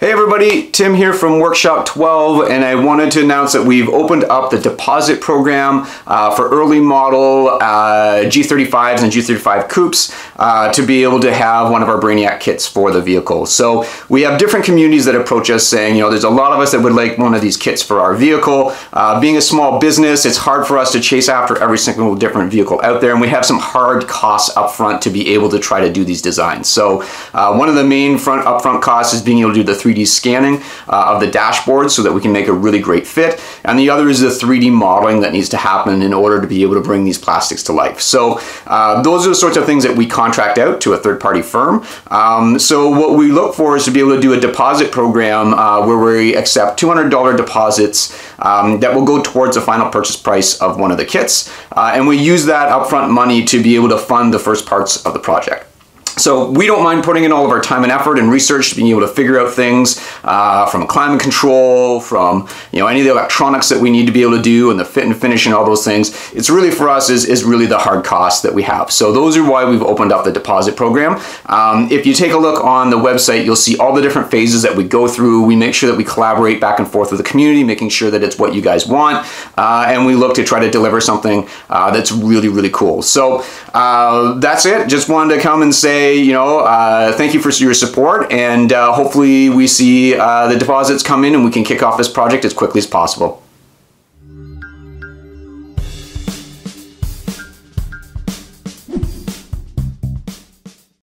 Hey everybody, Tim here from Workshop 12 and I wanted to announce that we've opened up the deposit program uh, for early model uh, G35s and G35 coupes uh, to be able to have one of our Brainiac kits for the vehicle. So we have different communities that approach us saying, you know, there's a lot of us that would like one of these kits for our vehicle. Uh, being a small business, it's hard for us to chase after every single different vehicle out there and we have some hard costs up front to be able to try to do these designs. So uh, one of the main front upfront costs is being able to do the 3D scanning uh, of the dashboard so that we can make a really great fit. And the other is the 3D modeling that needs to happen in order to be able to bring these plastics to life. So uh, those are the sorts of things that we contract out to a third party firm. Um, so what we look for is to be able to do a deposit program uh, where we accept $200 deposits um, that will go towards the final purchase price of one of the kits. Uh, and we use that upfront money to be able to fund the first parts of the project. So we don't mind putting in all of our time and effort and research to being able to figure out things uh, from climate control, from you know any of the electronics that we need to be able to do and the fit and finish and all those things. It's really for us is, is really the hard costs that we have. So those are why we've opened up the deposit program. Um, if you take a look on the website, you'll see all the different phases that we go through. We make sure that we collaborate back and forth with the community, making sure that it's what you guys want. Uh, and we look to try to deliver something uh, that's really, really cool. So uh, that's it. Just wanted to come and say, you know, uh, thank you for your support, and uh, hopefully we see uh, the deposits come in and we can kick off this project as quickly as possible.